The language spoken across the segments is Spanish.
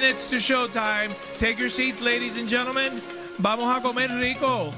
minutes to showtime. Take your seats, ladies and gentlemen. Vamos a comer rico.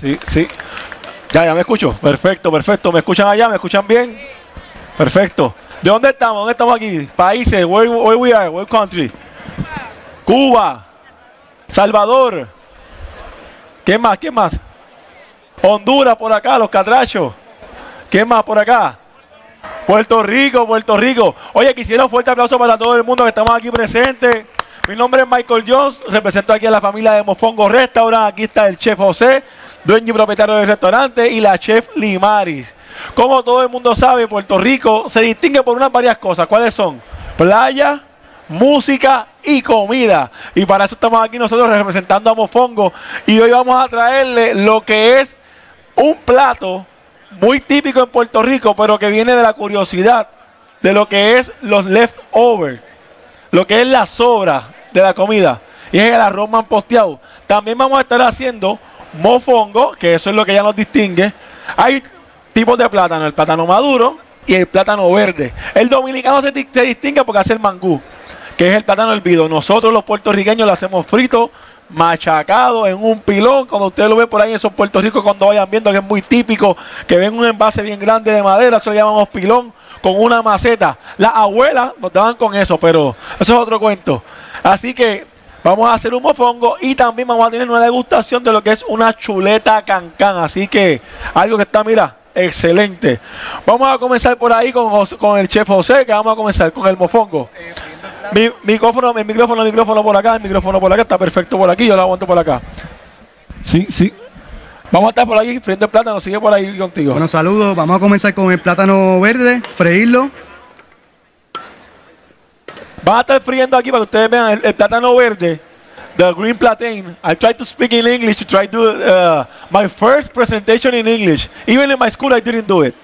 Sí, sí. Ya, ya me escucho. Perfecto, perfecto. ¿Me escuchan allá? ¿Me escuchan bien? Perfecto. ¿De dónde estamos? ¿Dónde estamos aquí? Países. Where, where we are? What country? Cuba. Salvador. ¿Qué más? ¿Qué más? Honduras por acá, los catrachos. ¿Qué más por acá? Puerto Rico, Puerto Rico. Oye, quisiera un fuerte aplauso para todo el mundo que estamos aquí presentes. Mi nombre es Michael Jones, represento aquí a la familia de Mofongo Restaurant. Aquí está el chef José, dueño y propietario del restaurante, y la chef Limaris. Como todo el mundo sabe, Puerto Rico se distingue por unas varias cosas. ¿Cuáles son? Playa, música y comida. Y para eso estamos aquí nosotros representando a Mofongo. Y hoy vamos a traerle lo que es un plato muy típico en Puerto Rico, pero que viene de la curiosidad de lo que es los leftovers, lo que es la sobra de la comida. Y es el arroz posteado. También vamos a estar haciendo mofongo, que eso es lo que ya nos distingue. Hay tipos de plátano, el plátano maduro y el plátano verde. El dominicano se, se distingue porque hace el mangú, que es el plátano hervido. Nosotros los puertorriqueños lo hacemos frito machacado en un pilón, como ustedes lo ven por ahí en esos Puerto Rico cuando vayan viendo que es muy típico, que ven un envase bien grande de madera, eso lo llamamos pilón, con una maceta. Las abuelas nos daban con eso, pero eso es otro cuento. Así que vamos a hacer un mofongo y también vamos a tener una degustación de lo que es una chuleta cancán. Así que algo que está, mira, excelente. Vamos a comenzar por ahí con, con el chef José, que vamos a comenzar con el mofongo. Mi, micrófono, mi micrófono, el micrófono por acá, el micrófono por acá, está perfecto por aquí, yo lo aguanto por acá. Sí, sí. Vamos a estar por ahí frente al plátano, sigue por ahí contigo. Bueno, saludos. Vamos a comenzar con el plátano verde, freírlo. Van a estar friendo aquí para que ustedes vean el, plátano verde, the green plantain. I try to speak in English to try to do uh, my first presentation in English. Even in my school, I didn't do it.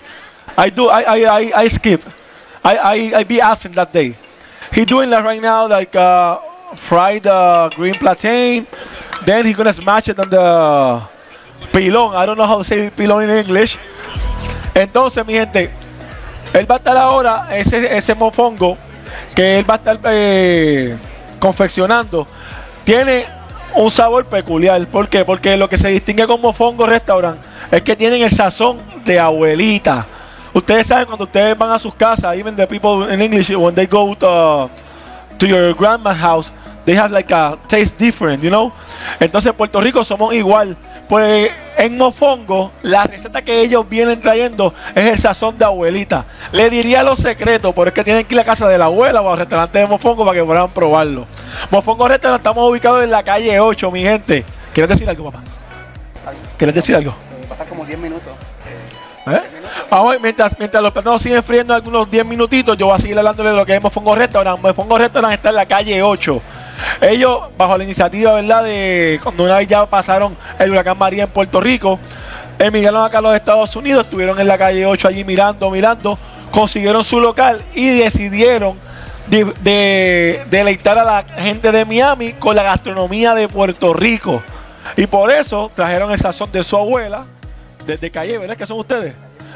I do. I I I, I skip. I I I be absent that day. He doing that right now, like uh, fried uh, green plantain. Then he's gonna smash it on the pilón. I don't know how to say pilón in English. Entonces, mi gente, él va a estar ahora, ese, ese mofongo que él va a estar eh, confeccionando, tiene un sabor peculiar. ¿Por qué? Porque lo que se distingue como mofongo restaurant es que tienen el sazón de abuelita. Ustedes saben cuando ustedes van a sus casas, even the people in English, when they go to, to your grandma's house, they have like a taste different, you know. Entonces Puerto Rico somos igual. Pues en Mofongo, la receta que ellos vienen trayendo es el sazón de abuelita. Le diría los secretos, pero es que tienen que ir a la casa de la abuela o al restaurante de Mofongo para que puedan probarlo. Mofongo Restaurant estamos ubicados en la calle 8, mi gente. ¿Quieres decir algo, papá? ¿Quieres decir algo? Va a estar como 10 minutos. ¿Eh? Vamos, mientras, mientras los plátanos siguen friendo algunos 10 minutitos, yo voy a seguir hablándole de lo que es Mofongo Restaurant. Mofongo Restaurant está en la calle 8. Ellos, bajo la iniciativa, ¿verdad? De cuando una vez ya pasaron el huracán María en Puerto Rico, emigraron acá a los Estados Unidos, estuvieron en la calle 8 allí mirando, mirando, consiguieron su local y decidieron de, deleitar a la gente de Miami con la gastronomía de Puerto Rico. Y por eso trajeron el sazón de su abuela, desde Calle, ¿verdad? que son ustedes?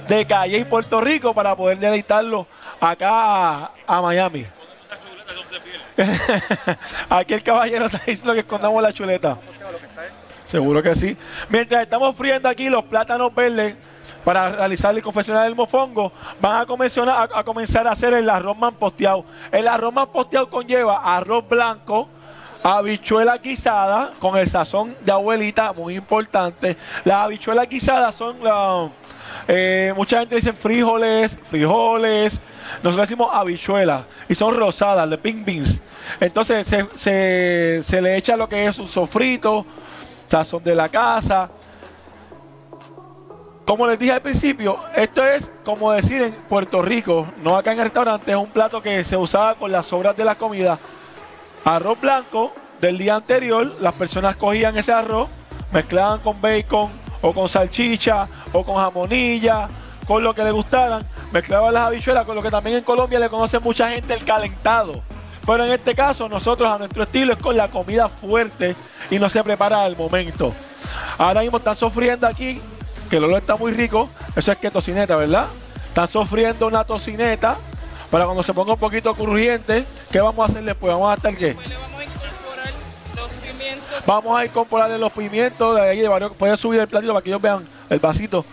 De Calle y Puerto Rico para poder deleitarlo acá a, Miami. Aquí el caballero está diciendo que escondamos la chuleta. Seguro que sí. Mientras estamos friendo aquí los plátanos verdes para realizar y confeccionar el mofongo, van a comenzar a, comenzar a hacer el arroz manposteado. El arroz manposteado conlleva arroz blanco, habichuela guisada con el sazón de abuelita, muy importante. Las habichuelas guisadas son, eh, mucha gente dice frijoles, frijoles. Nosotros decimos habichuelas y son rosadas, de pink beans. Entonces se, se le echa lo que es un sofrito, sazón de la casa. Como les dije al principio, esto es como decir en Puerto Rico, no acá en el restaurante, es un plato que se usaba con las sobras de la comida arroz blanco del día anterior, las personas cogían ese arroz, mezclaban con bacon o con salchicha o con jamonilla, con lo que le gustaran, mezclaban las habichuelas, con lo que también en Colombia le conoce mucha gente el calentado. Pero en este caso, nosotros a nuestro estilo es con la comida fuerte y no se prepara al momento. Ahora mismo están sofriendo aquí, que el olor está muy rico. Eso es que tocineta, ¿verdad? Están sofriendo una tocineta para cuando se ponga un poquito crujiente, ¿qué vamos a hacer después? Vamos a estar qué? Después le vamos a incorporar los pimientos Vamos a incorporarle los pimientos de ahí de varios. Puedes subir el platito para que ellos vean el vasito.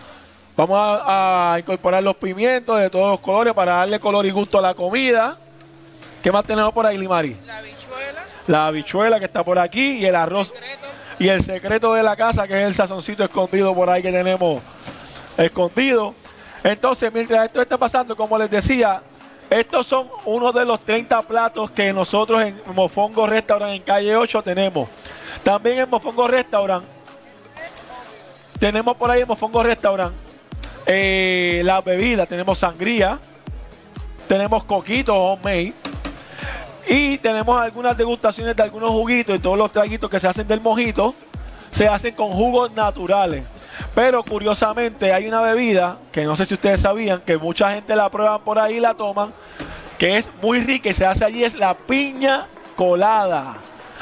Vamos a, a incorporar los pimientos de todos los colores para darle color y gusto a la comida. ¿Qué más tenemos por ahí, Limari? La habichuela, La habichuela que está por aquí y el arroz. secreto, Y el secreto de la casa, que es el sazoncito escondido por ahí que tenemos escondido. Entonces, mientras esto está pasando, como les decía, estos son uno de los 30 platos que nosotros en Mofongo Restaurant en calle 8 tenemos. También en Mofongo Restaurant tenemos por ahí en Mofongo Restaurant eh, las bebidas. Tenemos sangría, tenemos coquitos homemade. Y tenemos algunas degustaciones de algunos juguitos y todos los traguitos que se hacen del mojito se hacen con jugos naturales. Pero curiosamente hay una bebida que no sé si ustedes sabían que mucha gente la prueban por ahí y la toman, que es muy rica y se hace allí, es la piña colada.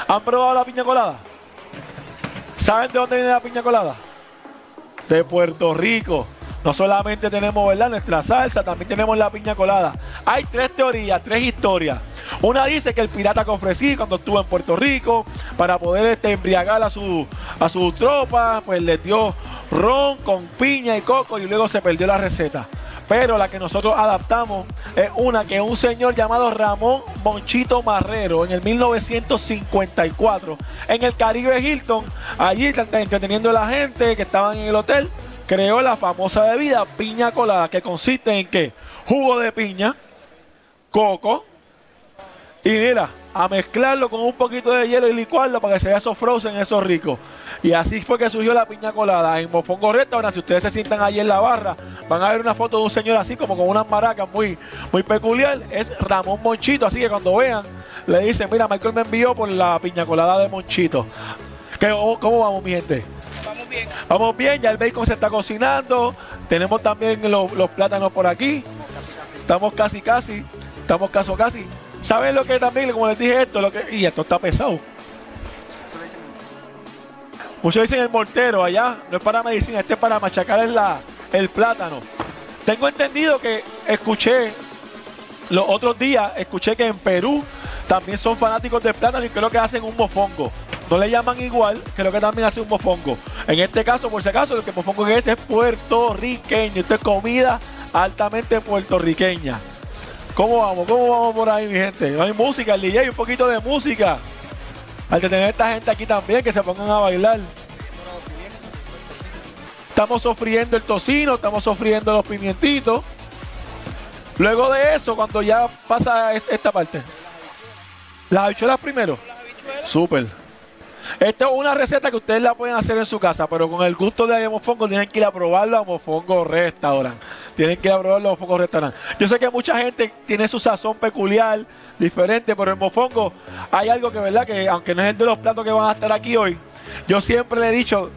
¿Han probado la piña colada? ¿Saben de dónde viene la piña colada? De Puerto Rico. No solamente tenemos, ¿verdad? Nuestra salsa, también tenemos la piña colada. Hay tres teorías, tres historias. Una dice que el pirata que ofrecí cuando estuvo en Puerto Rico para poder este, embriagar a su, a su tropa, pues les dio ron con piña y coco y luego se perdió la receta. Pero la que nosotros adaptamos es una que un señor llamado Ramón Monchito Marrero en el 1954 en el Caribe Hilton, allí entreteniendo a la gente que estaban en el hotel, creó la famosa bebida piña colada que consiste en que jugo de piña, coco y mira, a mezclarlo con un poquito de hielo y licuarlo para que se vea esos frozen, esos ricos. Y así fue que surgió la piña colada. En Mofongo Restaurant, si ustedes se sientan ahí en la barra, van a ver una foto de un señor así como con unas maracas muy, muy peculiar. Es Ramón Monchito, así que cuando vean, le dicen, mira, Michael me envió por la piña colada de Monchito. ¿Qué- ¿Cómo, cómo vamos, mi gente? vamos Vamos bien, ya el bacon se está cocinando. Tenemos también los, plátanos por aquí. Estamos casi, casi. Estamos caso casi. ¿Saben lo que también, como les dije esto? Lo que, y esto está pesado. Muchos dicen el mortero allá, no es para medicina, este es para machacar el, la- el plátano. Tengo entendido que escuché los otros días, escuché que en Perú también son fanáticos del plátano y creo que hacen un mofongo. No le llaman igual, creo que también hacen un mofongo. En este caso, por si acaso, el que mofongo es es puertorriqueño. Esto es comida altamente puertorriqueña. ¿Cómo vamos? ¿Cómo vamos por ahí, mi gente? No hay música, el DJ, un poquito de música. Al tener esta gente aquí también, que se pongan a bailar. Estamos sofriendo el tocino, estamos sofriendo los pimientitos. Luego de eso, cuando ya pasa es- esta parte. Las habichuelas primero. Las habichuelas, Súper. Esta es una receta que ustedes la pueden hacer en su casa, pero con el gusto de Mofongo tienen que ir a probarlo a Mofongo Restaurant. Tienen que ir a probarlo a Mofongo Restaurant. Yo sé que mucha gente tiene su sazón peculiar, diferente, pero en Mofongo hay algo que, ¿verdad? Que aunque no es el de los platos que van a estar aquí hoy, yo siempre le he dicho,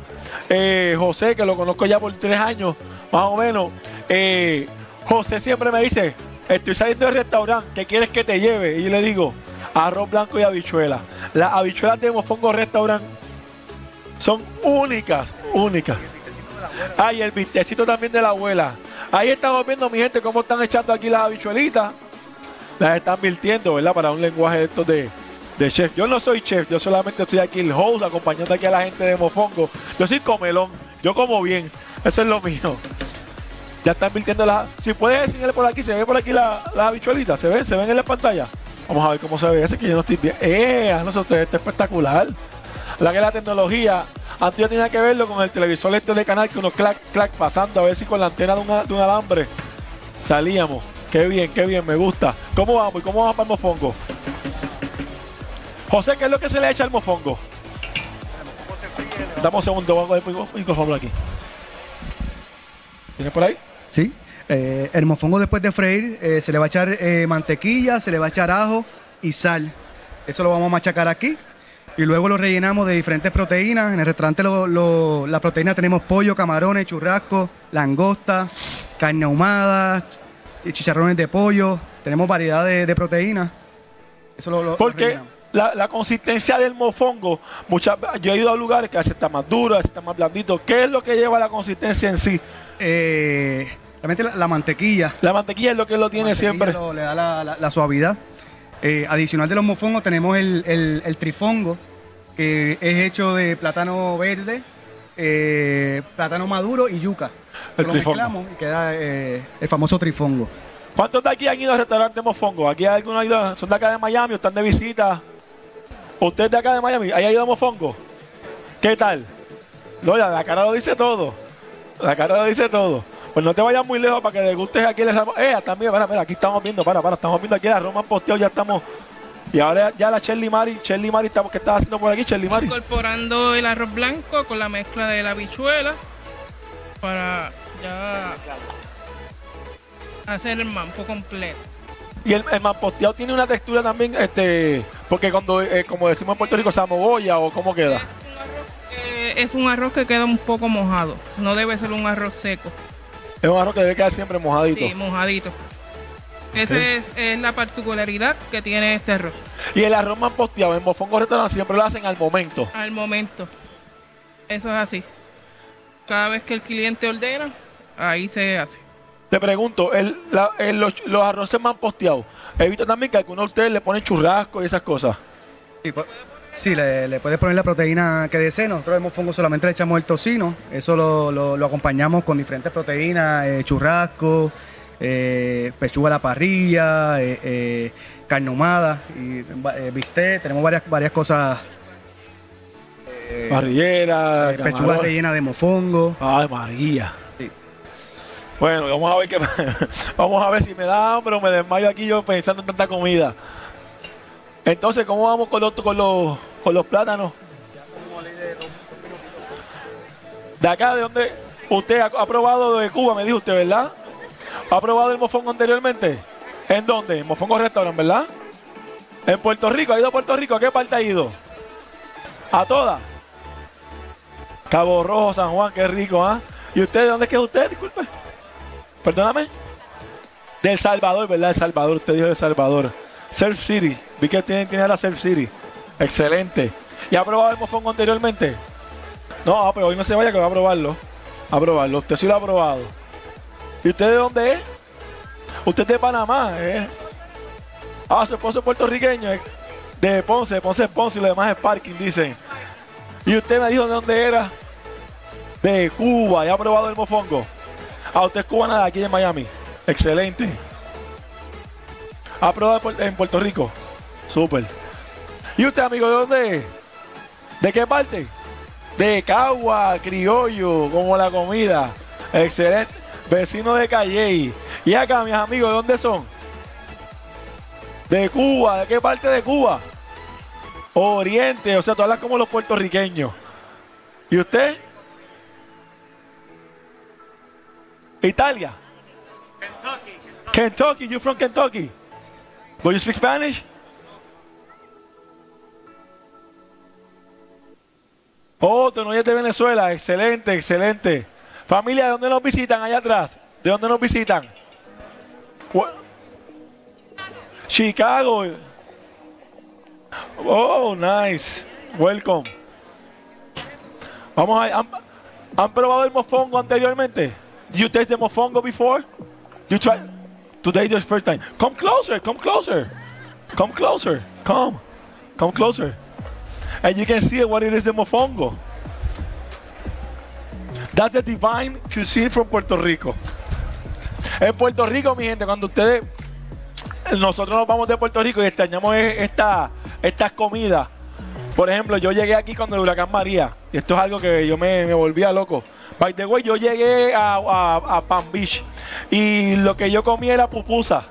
eh, José, que lo conozco ya por tres años, más o menos, eh, José siempre me dice, estoy saliendo del restaurante, ¿qué quieres que te lleve? Y yo le digo, arroz blanco y habichuela. Las habichuelas de Mofongo Restaurant son únicas, únicas. Ah, y el bistecito también de la abuela. Ahí estamos viendo, mi gente, cómo están echando aquí las habichuelitas. Las están virtiendo, ¿verdad? Para un lenguaje de de, de chef. Yo no soy chef, yo solamente estoy aquí el host, acompañando aquí a la gente de Mofongo. Yo soy comelón, yo como bien. Eso es lo mío. Ya están virtiendo las. Si puedes enseñarle por aquí, se ve por aquí la- las habichuelitas, ¿se ven? ¿Se ven en la pantalla? Vamos a ver cómo se ve ese que yo no estoy bien. ¡Eh! No sé, usted está espectacular. La que la tecnología, antes yo tenía que verlo con el televisor este de canal que uno clac, clac pasando a ver si con la antena de, un alambre salíamos. Qué bien, qué bien, me gusta. ¿Cómo vamos? ¿Y cómo vamos para el mofongo? José, ¿qué es lo que se le echa al mofongo? Dame un segundo, voy a micrófono aquí. ¿Tienes por ahí? Sí. Eh, el mofongo después de freír eh, se le va a echar eh, mantequilla, se le va a echar ajo y sal. Eso lo vamos a machacar aquí. Y luego lo rellenamos de diferentes proteínas. En el restaurante lo- lo- la proteína tenemos pollo, camarones, churrasco, langosta, carne ahumada, chicharrones de pollo. Tenemos variedad de, de proteínas. Eso lo, Porque la consistencia del mofongo, muchas, yo he ido a lugares que a veces está más duro, a veces está más blandito. ¿Qué es lo que lleva la consistencia en sí? Eh, realmente la, la mantequilla. La mantequilla es lo que lo tiene siempre. lo- le da la, la- la suavidad. Eh, adicional de los mofongos tenemos el, el- el trifongo, que es hecho de plátano verde, eh, plátano maduro y yuca. El Lo trifongo. mezclamos y queda eh, el famoso trifongo. ¿Cuántos de aquí han ido al restaurante Mofongo? ¿Aquí hay algunos ido- son de acá de Miami o están de visita? ¿Usted de acá de Miami? ¿Hay ido a Mofongo? ¿Qué tal? Lola, la cara lo dice todo. La cara lo dice todo. Pues no te vayas muy lejos para que degustes aquí el arroz. Eh, también, mira, mira, aquí estamos viendo, para, para, estamos viendo aquí el arroz más posteado, ya estamos. Y ahora ya la Shelly Mari, Shelly Mari, estamos, ¿qué estás haciendo por aquí, Shelly Mari? Incorporando el arroz blanco con la mezcla de la habichuela para ya hacer el mampo completo. Y el, el tiene una textura también, este, porque cuando, eh, como decimos en Puerto Rico, se amogolla o cómo Es queda. un, arroz que, es un arroz que queda un poco mojado. No debe ser un arroz seco. Es un arroz que debe quedar siempre mojadito. Sí, mojadito. Esa Sí. es, es la particularidad que tiene este arroz. Y el arroz manposteado en Mofongo Restaurant siempre lo hacen al momento. Al momento. Eso es así. Cada vez que el cliente ordena, ahí se hace. Te pregunto, el, la- el- los, los arroces manposteados, he visto también que algunos de ustedes le ponen churrasco y esas cosas. Sí, pues, sí, le, le puedes poner la proteína que desee. Nosotros en mofongo solamente le echamos el tocino. Eso lo, lo- lo acompañamos con diferentes proteínas, eh, churrasco, eh, pechuga a la parrilla, eh, eh, carne ahumada, y, bistec. Tenemos varias, varias cosas. Parrillera, pechuga rellena de mofongo. Ay, María. Sí. Bueno, vamos a ver qué vamos a ver si me da hambre o me desmayo aquí yo pensando en tanta comida. Entonces, ¿cómo vamos con los con los con los plátanos? De acá, de donde usted ha, probado de Cuba, me dijo usted, ¿verdad? ¿Ha probado el mofongo anteriormente? ¿En dónde? En Mofongo Restaurant, ¿verdad? En Puerto Rico, ¿ha ido a Puerto Rico? ¿A qué parte ha ido? ¿A todas? Cabo Rojo, San Juan, qué rico, ¿ah? ¿Y usted de dónde es usted? Disculpe. Perdóname. Del Salvador, ¿verdad? El Salvador, usted dijo de Salvador. Surf City. Vi que tiene, tiene la Surf City. Excelente. ¿Y ha probado el mofongo anteriormente? No, pero hoy no se vaya que va a probarlo. A probarlo. Usted sí lo ha probado. ¿Y usted de dónde es? Usted es de Panamá, ¿eh? Ah, su esposo es puertorriqueño. ¿eh? De Ponce, Ponce es Ponce y lo demás es parking, dicen. Y usted me dijo de dónde era. De Cuba, ¿ya ha probado el mofongo? Ah, usted es cubana de aquí de Miami. Excelente. ¿Ha probado en Puer- en Puerto Rico? Súper. ¿Y usted, amigo, de dónde? ¿De qué parte? De Cagua, criollo, como la comida. Excelente. Vecino de Calley. Y acá, mis amigos, ¿de dónde son? De Cuba. ¿De qué parte de Cuba? Oriente, o sea, tú hablas como los puertorriqueños. ¿Y usted? Italia. Kentucky. Kentucky, you from Kentucky? Do you speak Spanish? Oh, no eres de Venezuela, excelente, excelente. Familia, ¿de dónde nos visitan allá atrás? ¿De dónde nos visitan? Fu- Chicago. Oh, nice. Welcome. Vamos a ¿han, han probado el mofongo anteriormente? You taste the mofongo before? You try Today is first time. Come closer, come closer. Come closer. Come. Come closer. And you can see what it is the mofongo. That's the divine cuisine from Puerto Rico. En Puerto Rico, mi gente, cuando ustedes nosotros nos vamos de Puerto Rico y extrañamos e- esta, estas comidas. Por ejemplo, yo llegué aquí cuando el huracán María. Y esto es algo que yo me, me volvía loco. By the way, yo llegué a, a, Palm Beach. Y lo que yo comía era pupusa.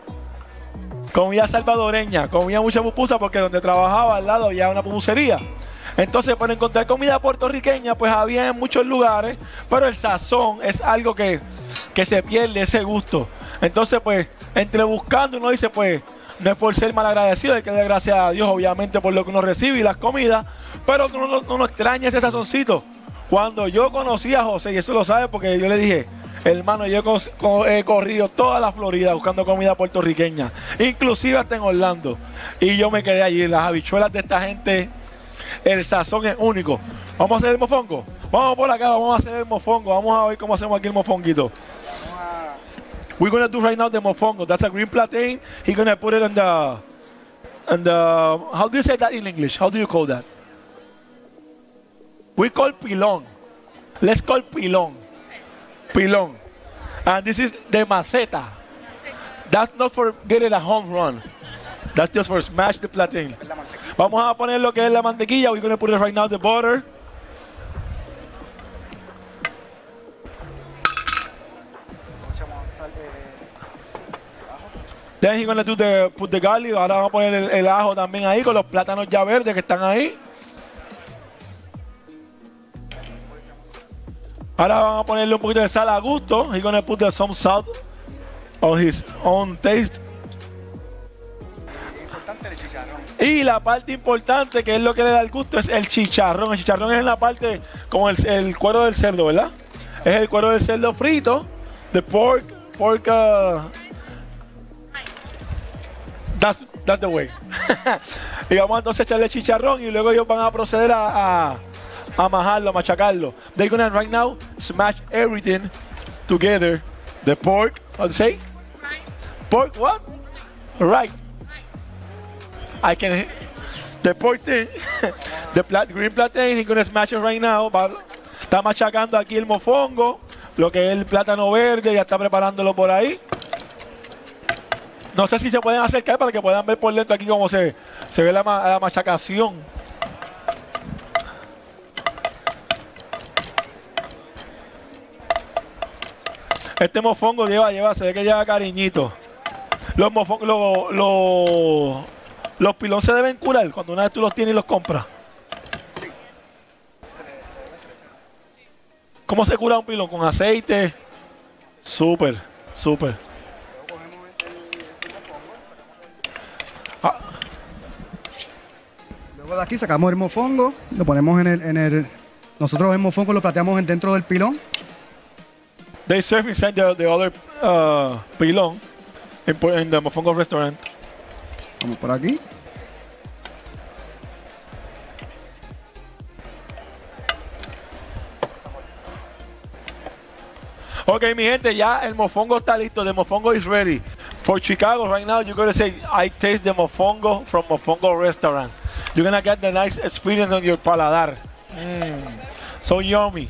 Comida salvadoreña. Comía mucha pupusa porque donde trabajaba al lado había una pupusería. Entonces, para encontrar comida puertorriqueña, pues había en muchos lugares, pero el sazón es algo que, que se pierde ese gusto. Entonces, pues, entre buscando, uno dice, pues, no es por ser mal agradecido, hay que dar gracias a Dios, obviamente, por lo que uno recibe y las comidas, pero uno no, no, no extraña ese sazoncito. Cuando yo conocí a José, y eso lo sabe porque yo le dije, hermano, yo he corrido toda la Florida buscando comida puertorriqueña, inclusive hasta en Orlando. Y yo me quedé allí, las habichuelas de esta gente, el sazón es único. Vamos a hacer el mofongo. Vamos por acá, vamos a hacer el mofongo. Vamos a ver cómo hacemos aquí el mofonguito. We're gonna do right now the mofongo. That's a green plantain. He's gonna put it on the, on the. How do you say that in English? How do you call that? We call pilón. Let's call pilón. Pilón. And this is the maceta. That's not for getting a home run. That's just for smash the plantain. Vamos a poner lo que es la mantequilla. We're going to put it right now the butter. Then he's gonna do the, put the garlic. Ahora vamos a poner el, el ajo también ahí con los plátanos ya verdes que están ahí. Ahora vamos a ponerle un poquito de sal a gusto. He's gonna put the, some salt on his own taste. Y la parte importante, que es lo que le da el gusto, es el chicharrón. El chicharrón es en la parte como el, el cuero del cerdo, ¿verdad? Es el cuero del cerdo frito. The pork, pork, uh, that's, that's the way. y vamos entonces a echarle chicharrón y luego ellos van a proceder a, a, a a machacarlo. They're gonna right now smash everything together. The pork, to say? Pork what? Right. I can the pork thing, the green plantain, he's gonna smash it right now. Está machacando aquí el mofongo, lo que es el plátano verde, ya está preparándolo por ahí. No sé si se pueden acercar para que puedan ver por dentro aquí cómo se, se ve la machacación. Este mofongo lleva, lleva, se ve que lleva cariñito. Los mofongos, los, los, los pilón se deben curar cuando una vez tú los tienes y los compras. ¿Cómo se cura un pilón? ¿Con aceite? Súper, súper. Luego de aquí sacamos el mofongo, lo ponemos en el, en el nosotros el mofongo lo plateamos en- dentro del pilón. They serve inside the, the other uh, pilón in, in the mofongo restaurant. Vamos por aquí. Ok, mi gente, ya el mofongo está listo. The mofongo is ready. For Chicago right now, you're going to say, I taste the mofongo from Mofongo restaurant. You're going to get the nice experience on your paladar. Mm, so yummy.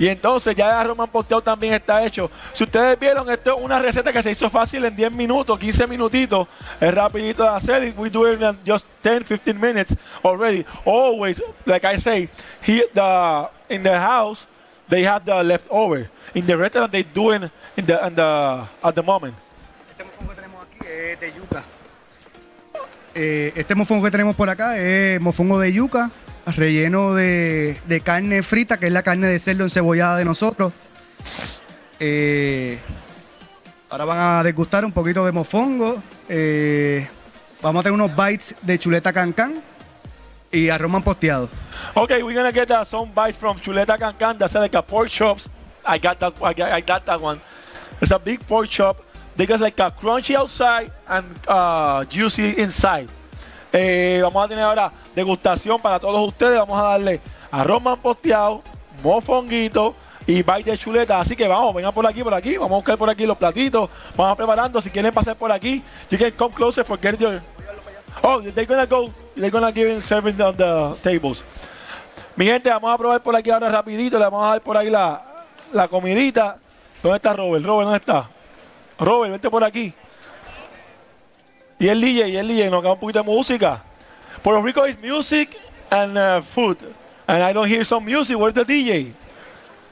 Y entonces ya el arroz manposteado también está hecho. Si ustedes vieron, esto es una receta que se hizo fácil en 10 minutos, 15 minutitos. Es rapidito de hacer. We do it in just 10, 15 minutes already. Always, like I say, here the, in the house, they have the leftover. In the restaurant, they do it in the, at the moment. Este mofongo que tenemos aquí es de yuca. Eh, este mofongo que tenemos por acá es mofongo de yuca, relleno de, de carne frita, que es la carne de cerdo encebollada de nosotros. Eh, ahora van a degustar un poquito de mofongo. Eh, vamos a tener unos bites de chuleta cancán y arroz manposteado. Okay, we're gonna get uh, some bites from Chuleta Cancan. That's like a pork chops. I got that. I got, I got that one. It's a big pork chop. They got like a crunchy outside and uh, juicy inside. Eh, vamos a tener ahora degustación para todos ustedes. Vamos a darle arroz manposteado, mofonguito y bite de chuleta. Así que vamos, vengan por aquí, por aquí. Vamos a buscar por aquí los platitos. Vamos preparando. Si quieren pasar por aquí, you can come closer for get your. Oh, they're gonna go. They're gonna give it serving on the tables. Mi gente, vamos a probar por aquí ahora rapidito. Le vamos a dar por ahí la, la comidita. ¿Dónde está Robert? Robert, ¿dónde está? Robert, vente por aquí. Y el DJ, y el DJ, nos queda un poquito de música. Puerto Rico is music and uh, food. And I don't hear some music. Where's the DJ?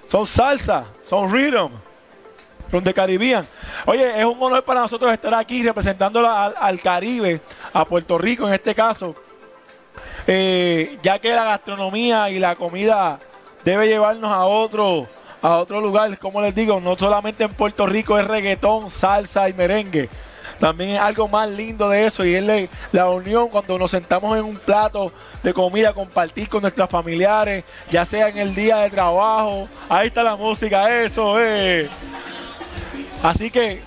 Some salsa, some rhythm. From the Caribbean. Oye, es un honor para nosotros estar aquí representando al, al Caribe, a Puerto Rico en este caso. Eh, ya que la gastronomía y la comida debe llevarnos a otro, a otro lugar. Como les digo, no solamente en Puerto Rico es reggaetón, salsa y merengue. También es algo más lindo de eso y es la- unión cuando nos sentamos en un plato de comida, compartir con nuestros familiares, ya sea en el día de trabajo. Ahí está la música, eso es. Así que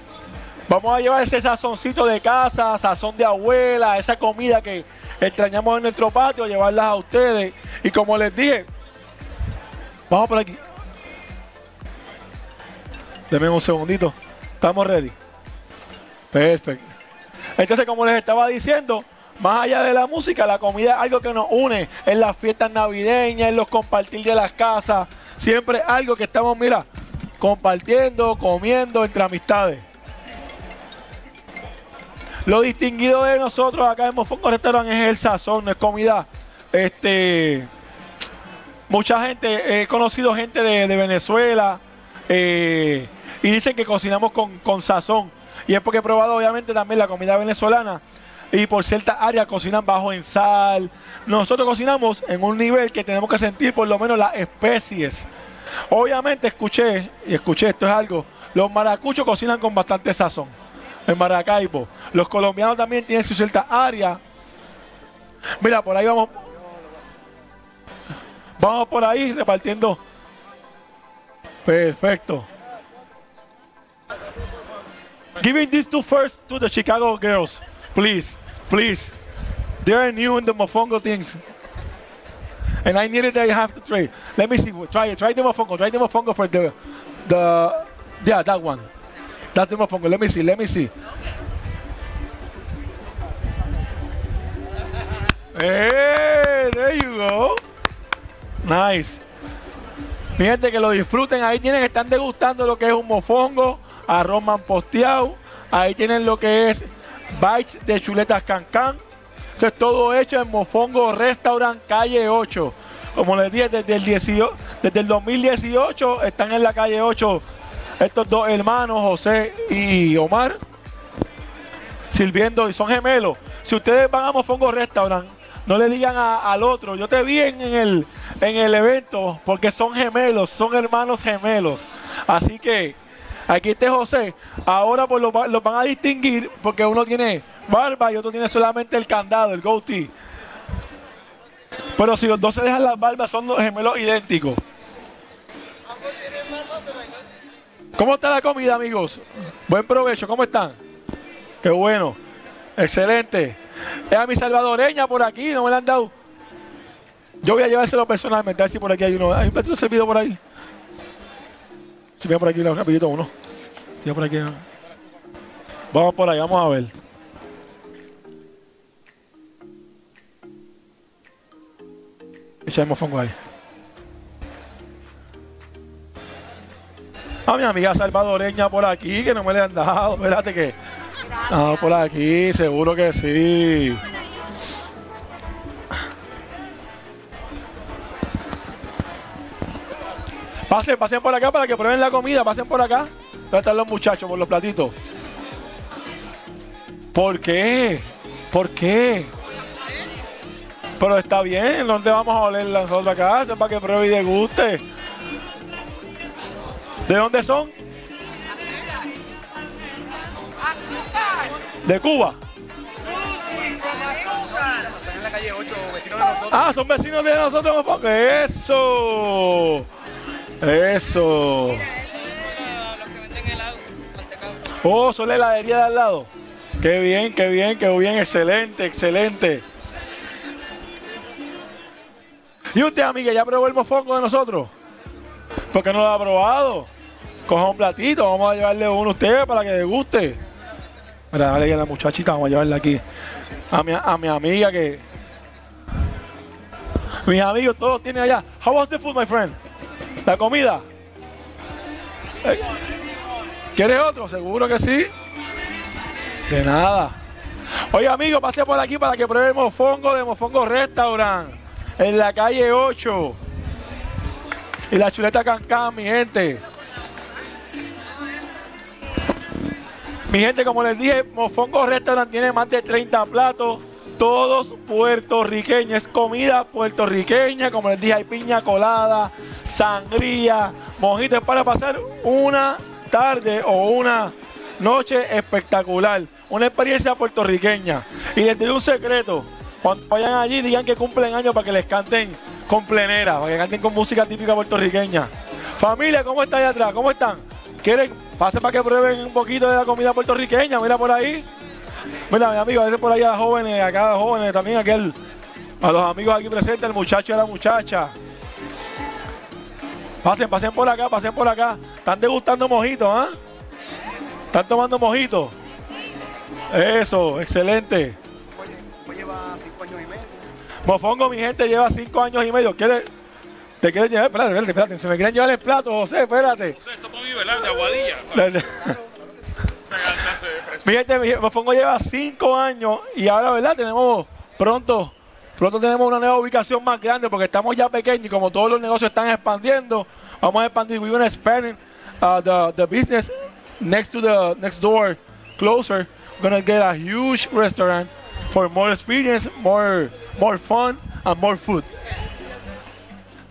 vamos a llevar ese sazoncito de casa, sazón de abuela, esa comida que extrañamos en nuestro patio, llevarlas a ustedes. Y como les dije, vamos por aquí. Denme un segundito. Estamos ready. Perfecto. Entonces, como les estaba diciendo, más allá de la música, la comida es algo que nos une en las fiestas navideñas, en los compartir de las casas. Siempre algo que estamos, mira, compartiendo, comiendo entre amistades. Lo distinguido de nosotros acá en Mofongo Restaurant es el sazón, no es comida. Este, mucha gente, he conocido gente de, Venezuela eh, y dicen que cocinamos con, con sazón. Y es porque he probado obviamente también la comida venezolana y por ciertas áreas cocinan bajo en sal. Nosotros cocinamos en un nivel que tenemos que sentir por lo menos las especies. Obviamente escuché, y escuché, esto es algo, los maracuchos cocinan con bastante sazón en Maracaibo. Los colombianos también tienen su cierta área. Mira, por ahí vamos. Vamos por ahí repartiendo. Perfecto. Giving this to first to the Chicago girls, please, please. They're new in the mofongo things. And I needed that you have to try. Let me see. Try it. Try the mofongo. Try the mofongo for the, the, yeah, that one. That's the mofongo. Let me see. Let me see. Hey, there you go. Nice. Gente, que lo disfruten. Ahí tienen, están degustando lo que es un mofongo, arroz posteado. Ahí tienen lo que es bites de chuletas cancán. Eso es todo hecho en Mofongo Restaurant Calle 8. Como les dije, desde el, 18, desde el 2018 están en la calle 8 estos dos hermanos, José y Omar, sirviendo y son gemelos. Si ustedes van a Mofongo Restaurant, no le digan al otro, yo te vi en el, en el evento, porque son gemelos, son hermanos gemelos. Así que aquí está José. Ahora pues los, van a distinguir porque uno tiene barba y otro tiene solamente el candado, el goatee. Pero si los dos se dejan las barbas, son dos gemelos idénticos. ¿Cómo está la comida, amigos? Buen provecho, ¿cómo están? Qué bueno, excelente. Es a mi salvadoreña por aquí, no me la han dado. Yo voy a llevárselo personalmente, a ver si por aquí hay uno. ¿Hay un platito servido por ahí? Si viene por aquí, rapidito uno. Si viene por aquí. Vamos por ahí, vamos a ver. Echamos fongo ahí. A mi amiga salvadoreña por aquí, que no me le han dado. Espérate que. No, por aquí, seguro que sí. Pasen, pasen por acá para que prueben la comida. Pasen por acá. ¿Dónde están los muchachos por los platitos? ¿Por qué? ¿Por qué? Pero está bien, ¿dónde vamos a oler nosotros acá? para que pruebe y deguste. ¿De dónde son? ¿De Cuba? Están en la calle 8, vecinos de nosotros. Ah, son vecinos de nosotros. Eso. Eso. Oh, son la heladería de al lado. Qué bien, qué bien, qué bien. Excelente, excelente. ¿Y usted, amiga, ya probó el mofongo de nosotros? ¿Por qué no lo ha probado? Coja un platito, vamos a llevarle uno a usted para que deguste. Mira, dale a la muchachita, vamos a llevarla aquí. A mi, a mi amiga que. Mis amigos todos tienen allá. How was the food, my friend? ¿La comida? Eh, ¿Quieres otro? Seguro que sí. De nada. Oye, amigo, pase por aquí para que pruebe mofongo de Mofongo Restaurant. En la calle 8. Y la chuleta cancán, mi gente. Mi gente, como les dije, Mofongo Restaurant tiene más de 30 platos, todos puertorriqueños. Es comida puertorriqueña, como les dije, hay piña colada, sangría, mojitos para pasar una tarde o una noche espectacular. Una experiencia puertorriqueña. Y les digo un secreto. Cuando vayan allí, digan que cumplen años para que les canten con plenera, para que canten con música típica puertorriqueña. Familia, ¿cómo está allá atrás? ¿Cómo están? ¿Quieren? Pase para que prueben un poquito de la comida puertorriqueña. Mira por ahí. Mira, mi amigo, a veces por ahí a los jóvenes, a cada jóvenes, también aquel, a los amigos aquí presentes, el muchacho y la muchacha. Pasen, pasen por acá, pasen por acá. Están degustando mojitos, ¿ah? Están tomando mojitos. Eso, excelente. Voy a llevar Mofongo, mi gente, lleva cinco años y medio. ¿Quiere, ¿Te quieren llevar? Espérate, espérate, espérate. Se me quieren llevar el plato, José, espérate. Esto para mí, ¿verdad? De aguadilla. mi- Mofongo lleva cinco años y ahora, ¿verdad? Tenemos pronto, pronto tenemos una nueva ubicación más grande porque estamos ya pequeños y como todos los negocios están expandiendo, vamos a expandir. We're going to expand uh, the, the business next to the next door, closer. We're going to get a huge restaurant for more experience, more, more fun, and more food.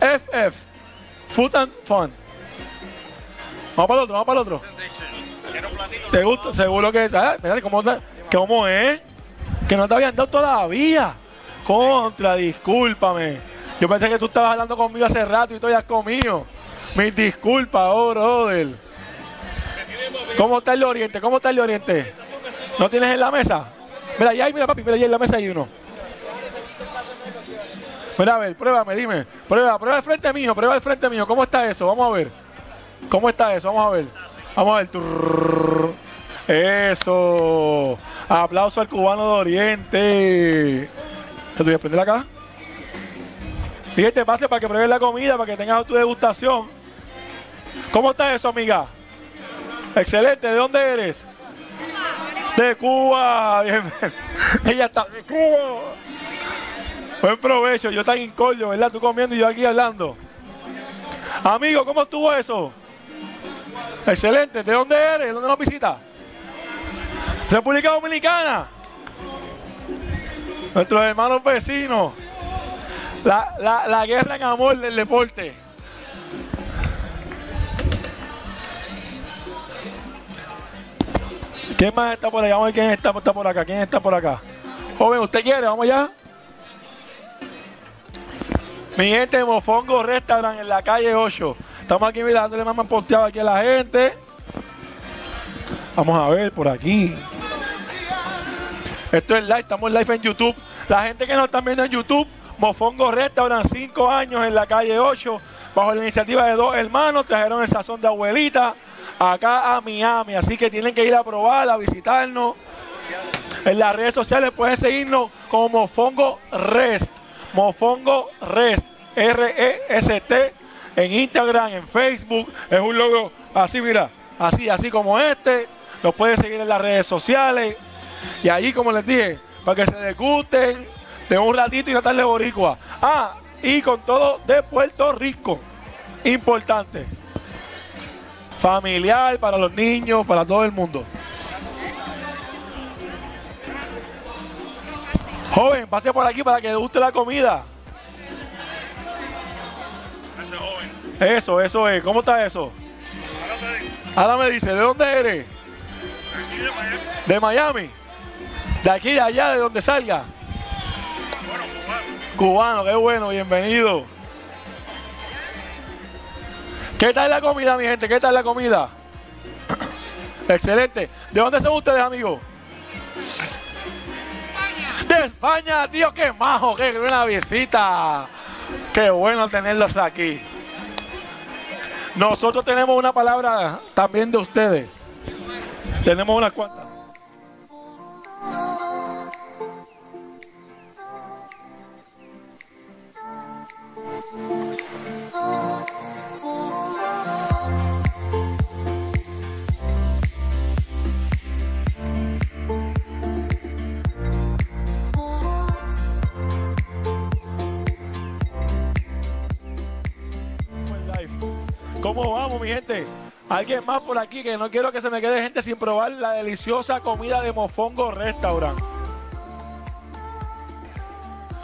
FF, food and fun. Vamos para el otro, vamos para el otro. ¿Te gusta? Seguro que. Ah, ¿cómo, está- ¿Cómo es? Que no te habían dado todavía. Contra, discúlpame. Yo pensé que tú estabas hablando conmigo hace rato y tú ya has comido. Mis disculpas, oh, brother. ¿Cómo está el oriente? ¿Cómo está el oriente? ¿No tienes en la mesa? Mira, ahí mira, papi, mira, ahí en la mesa hay uno. Mira, a ver, pruébame, dime. Prueba, prueba el frente mío, prueba el frente mío. ¿Cómo está eso? Vamos a ver. ¿Cómo está eso? Vamos a ver. Vamos a ver. Turr. Eso. Aplauso al cubano de Oriente. ¿Te voy a prender acá? Fíjate, pase para que pruebes la comida, para que tengas tu degustación. ¿Cómo está eso, amiga? Excelente. ¿De dónde eres? De Cuba. Ella está de Cuba. Buen provecho. Yo tan incordio, ¿verdad? Tú comiendo y yo aquí hablando. Amigo, ¿cómo estuvo eso? Excelente. ¿De dónde eres? ¿De dónde nos visitas? República Dominicana. Nuestros hermanos vecinos. La, la, la guerra en amor del deporte. ¿Quién más está por allá? Vamos a ver quién está, está por acá. ¿Quién está por acá? Joven, ¿usted quiere? Vamos allá. Mi gente Mofongo Restaurant en la calle 8. Estamos aquí mirándole más posteado aquí a la gente. Vamos a ver por aquí. Esto es live, estamos live en YouTube. La gente que nos está viendo en YouTube, Mofongo Restaurant, 5 años en la calle 8, bajo la iniciativa de dos hermanos, trajeron el sazón de abuelita acá a Miami. Así que tienen que ir a probarla, a visitarnos. En las redes sociales pueden seguirnos como Mofongo Rest. Mofongo Rest. R-E-S-T. En Instagram, en Facebook. Es un logo así, mira. Así, así como este. Los pueden seguir en las redes sociales. Y ahí, como les dije, para que se degusten de un ratito y no tarde boricua. Ah, y con todo de Puerto Rico. Importante. Familiar, para los niños, para todo el mundo. Joven, pase por aquí para que guste la comida. Eso, eso es. ¿Cómo está eso? Ahora me dice, ¿de dónde eres? De Miami. De aquí, de allá, de donde salga. Cubano, qué bueno, bienvenido. ¿Qué tal la comida, mi gente? ¿Qué tal la comida? Excelente. ¿De dónde son ustedes, amigos? De España, tío, qué majo, qué buena visita. Qué bueno tenerlos aquí. Nosotros tenemos una palabra también de ustedes. Tenemos unas cuantas. Mi gente? Alguien más por aquí que no quiero que se me quede gente sin probar la deliciosa comida de Mofongo Restaurant.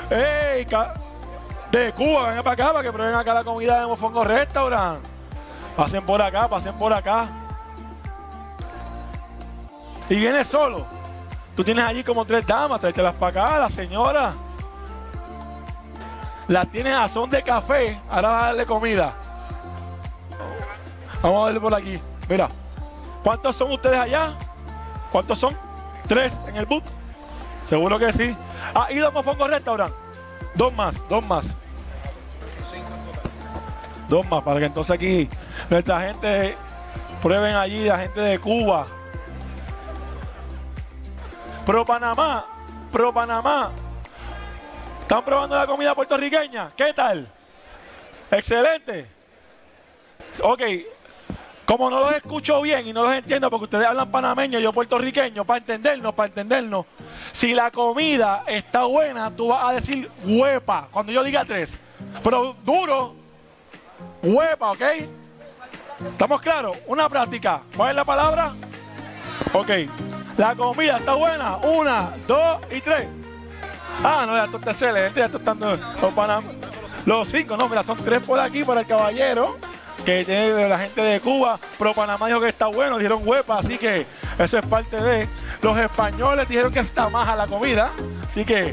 ¡Ey! De Cuba, vengan para acá para que prueben acá la comida de Mofongo Restaurant. Pasen por acá, pasen por acá. Y vienes solo. Tú tienes allí como tres damas, tráetelas para acá, la señora. Las tienes a son de café, ahora vas a darle comida. Vamos a verle por aquí. Mira, ¿cuántos son ustedes allá? ¿Cuántos son? ¿Tres en el boot? Seguro que sí. Ah, ¿y los Mofongo Restaurant? Dos más, dos más. Dos más, para que entonces aquí nuestra gente prueben allí, la gente de Cuba. Pro Panamá, Pro Panamá. ¿Están probando la comida puertorriqueña? ¿Qué tal? Excelente. Ok, como no los escucho bien y no los entiendo porque ustedes hablan panameño y yo puertorriqueño, para entendernos, para entendernos, si la comida está buena, tú vas a decir huepa cuando yo diga tres. Pero duro, huepa, ¿ok? ¿Estamos claros? Una práctica. ¿Cuál es la palabra? Ok. La comida está buena. Una, dos y tres. Ah, no, ya esto está excelente. Ya esto están los, los cinco, no, mira, son tres por aquí para el caballero. Que tiene de la gente de Cuba. Pero Panamá dijo que está bueno, dijeron huepa, así que eso es parte de. Los españoles dijeron que está maja la comida. Así que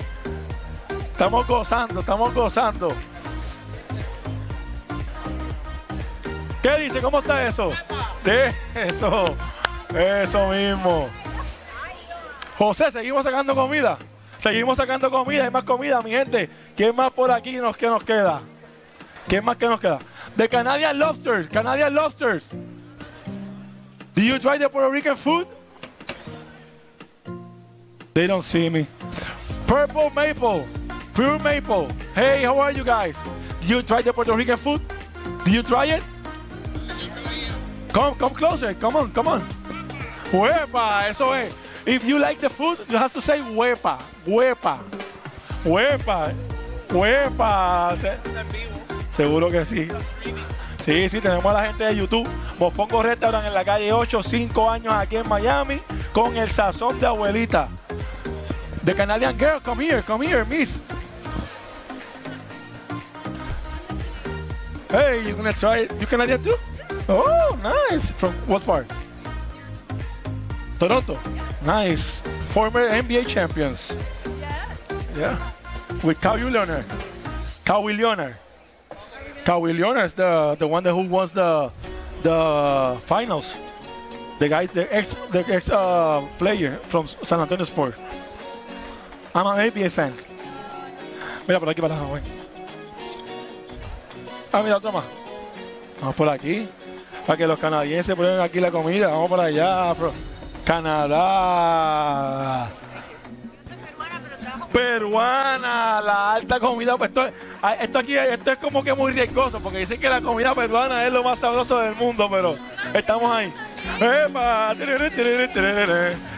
estamos gozando, estamos gozando. ¿Qué dice? ¿Cómo está eso? De eso, eso mismo. José, seguimos sacando comida. Seguimos sacando comida, hay más comida, mi gente. ¿Quién más por aquí nos, que nos queda? ¿Quién más que nos queda? The Canadian Lobsters, Canadian Lobsters. Do you try the Puerto Rican food? They don't see me. Purple Maple, Pure Maple. Hey, how are you guys? Do you try the Puerto Rican food? Do you try it? Come, come closer. Come on, come on. Huepa, eso es. If you like the food, you have to say huepa, huepa, huepa, huepa. Se- Seguro que sí. Sí, sí, tenemos a la gente de YouTube. Mofongo Restaurant en la calle 8, 5 años aquí en Miami, con el sazón de abuelita. The Canadian girl, come here, come here, miss. Hey, you gonna try it? You Canadian too? Oh, nice. From what part? Toronto. Nice. Former NBA champions. Yeah. With Kawhi Leonard. Kawhi Leonard. Kawhi Leonard is the the one that who won the the finals. The guy, the ex the ex uh, player from San Antonio Sport. I'm an NBA fan. Mira por aquí para abajo, ven. Ah, mira, toma. Vamos por aquí. Para que los canadienses prueben aquí la comida. Vamos por allá. pro- Canadá. Peruana, la alta comida. Pues esto, esto aquí esto es como que muy riesgoso porque dicen que la comida peruana es lo más sabroso del mundo, pero estamos ahí. ¡Epa!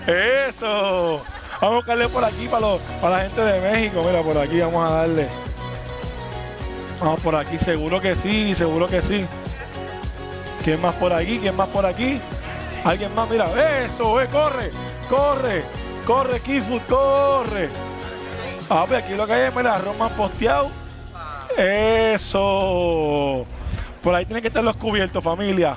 Eso. Vamos a buscarle por aquí para, los- para la gente de México. Mira, por aquí vamos a darle. Vamos por aquí, seguro que sí, seguro que sí. ¿Quién más por aquí? ¿Quién más por aquí? ¿Alguien más? Mira, eso, eh, corre, corre, corre, Kifu, corre. Ah, pues aquí lo que hay es, mira, Roman posteado. Eso. Por ahí tienen que estar los cubiertos, familia.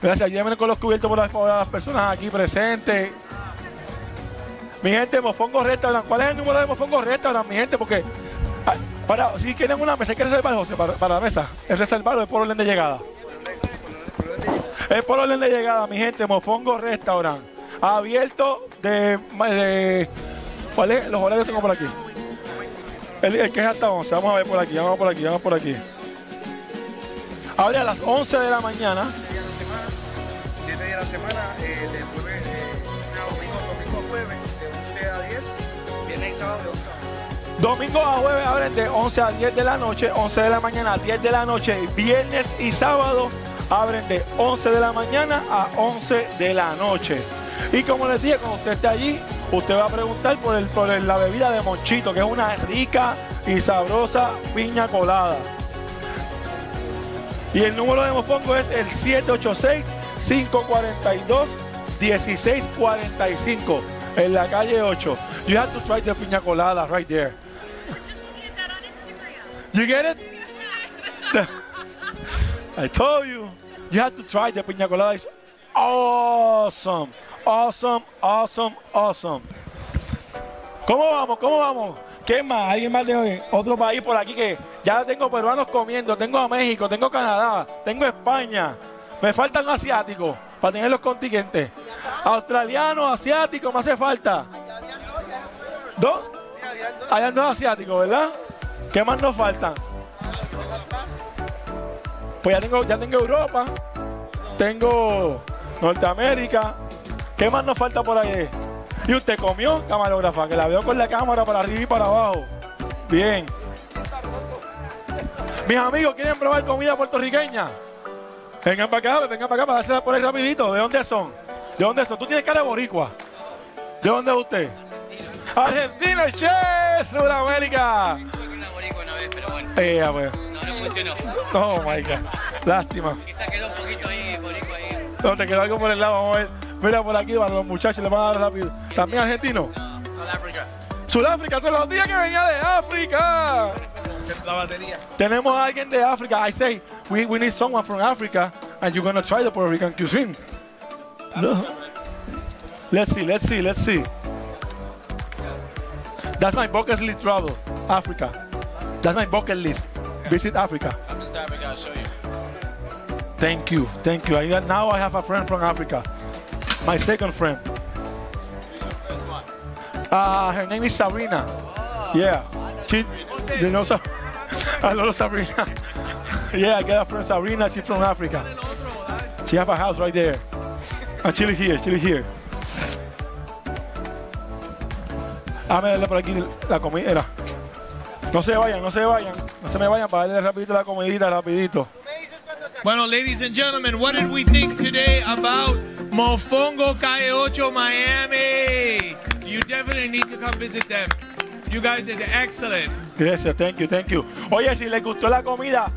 Gracias, llévenme con los cubiertos por las, personas aquí presentes. Mi gente, Mofongo Restaurant. ¿Cuál es el número de Mofongo Restaurant, mi gente? Porque ah, para, si quieren una mesa, hay que reservar, José, para, la mesa. Es reservarlo, es por orden de llegada. Es por orden de llegada, mi gente. Mofongo Restaurant. Abierto de. de ¿Cuál es? Los horarios tengo por aquí. El, el que es hasta 11. Vamos a ver por aquí, vamos por aquí, vamos por aquí. Abre a las 11 de la mañana. Siete días a la semana, eh, de jueves eh, domingo, domingo a jueves, de 11 a 10, viernes y sábado de 11 a 10. Domingo a jueves abren de 11 a 10 de la noche, 11 de la mañana a 10 de la noche, viernes y sábado abren de 11 de la mañana a 11 de la noche. Y como les dije, cuando usted esté allí, usted va a preguntar por, el, por el- la bebida de Monchito, que es una rica y sabrosa piña colada. Y el número de Mofongo es el 786-542-1645 en la calle 8. You have to try the piña colada right there. You get it? I told you. You have to try the piña colada. It's awesome. Awesome, awesome, awesome. ¿Cómo vamos? ¿Cómo vamos? ¿Qué más? ¿Alguien más de otro país por aquí que ya tengo peruanos comiendo? Tengo a México, tengo Canadá, tengo España. Me faltan asiáticos para tener los contingentes. Australianos, asiáticos, me hace falta. ¿Dos? Hayan dos asiáticos, ¿verdad? ¿Qué más nos faltan? Pues ya tengo, ya tengo Europa, tengo Norteamérica. ¿Qué más nos falta por ahí? ¿Y usted comió, camarógrafa? Que la veo con la cámara para arriba y para abajo. Bien. Mis amigos, ¿quieren probar comida puertorriqueña? Vengan para acá, vengan para acá para dársela por ahí rapidito. ¿De dónde son? ¿De dónde son? Tú tienes cara de boricua. ¿De dónde es usted? Argentina, chef, Sudamérica. Eh, pues. no, no funcionó. Oh my God. Lástima. Quizá quedó un poquito ahí boricua ahí. No, te quedó algo por el lado, vamos a ver. Mira por aquí, para los muchachos, le van a dar rápido. ¿También argentino? Sudáfrica, son los días que venía de África. La batería. Tenemos a alguien de África. I say, we, we need someone from Africa, and you're gonna try the Puerto Rican cuisine. No. Let's see, let's see, let's see. That's my bucket list travel, Africa. That's my bucket list. Visit Africa. I'm just Africa, I'll show you. Thank you, thank you. I, now I have a friend from Africa. My second friend. Uh, her name is Sabrina. Yeah. She, you know, I love Sabrina. yeah, I got a friend Sabrina. She's from Africa. She have a house right there. And here, she here. Darle por aquí la comida. No se vayan, no se vayan. No se me vayan para darle rapidito la comidita, rapidito. Bueno, ladies and gentlemen, what did we think today about Mofongo Calle Ocho Miami? You definitely need to come visit them. You guys did excellent. Gracias, thank you, thank you. Oye, si les gustó la comida,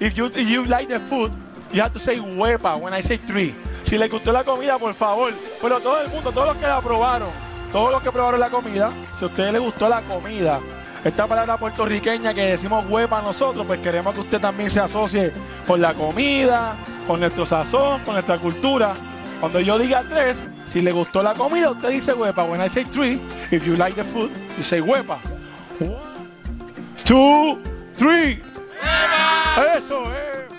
if you, you like the food, you have to say huepa when I say three. Si les gustó la comida, por favor, pero todo el mundo, todos los que la probaron, todos los que probaron la comida, si a ustedes les gustó la comida, esta palabra puertorriqueña que decimos huepa nosotros, pues queremos que usted también se asocie con la comida, con nuestro sazón, con nuestra cultura. Cuando yo diga tres, si le gustó la comida, usted dice huepa. When I say three, if you like the food, you say huepa. One, two, three. Eso es.